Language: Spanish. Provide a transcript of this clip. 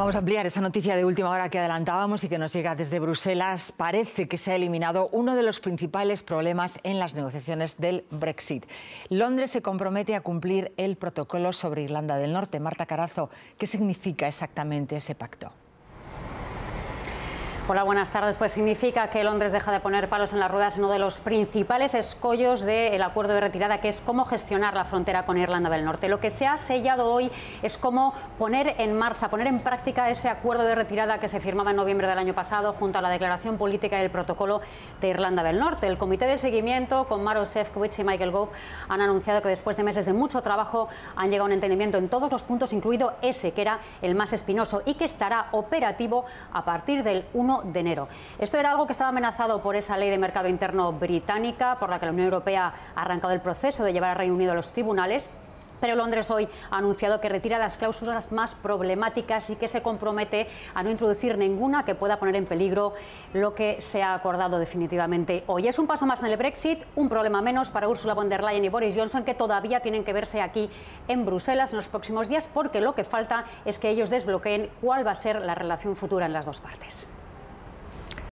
Vamos a ampliar esa noticia de última hora que adelantábamos y que nos llega desde Bruselas. Parece que se ha eliminado uno de los principales problemas en las negociaciones del Brexit. Londres se compromete a cumplir el protocolo sobre Irlanda del Norte. Marta Carazo, ¿qué significa exactamente ese pacto? Hola, buenas tardes. Pues significa que Londres deja de poner palos en las ruedas uno de los principales escollos del acuerdo de retirada, que es cómo gestionar la frontera con Irlanda del Norte. Lo que se ha sellado hoy es cómo poner en marcha, poner en práctica ese acuerdo de retirada que se firmaba en noviembre del año pasado junto a la declaración política y el protocolo de Irlanda del Norte. El comité de seguimiento con Maro Sefcovic y Michael Gove han anunciado que después de meses de mucho trabajo han llegado a un entendimiento en todos los puntos, incluido ese que era el más espinoso y que estará operativo a partir del 1 de enero. Esto era algo que estaba amenazado por esa ley de mercado interno británica, por la que la Unión Europea ha arrancado el proceso de llevar al Reino Unido a los tribunales. Pero Londres hoy ha anunciado que retira las cláusulas más problemáticas y que se compromete a no introducir ninguna que pueda poner en peligro lo que se ha acordado definitivamente hoy. Es un paso más en el Brexit, un problema menos para Ursula von der Leyen y Boris Johnson que todavía tienen que verse aquí en Bruselas en los próximos días porque lo que falta es que ellos desbloqueen cuál va a ser la relación futura en las dos partes.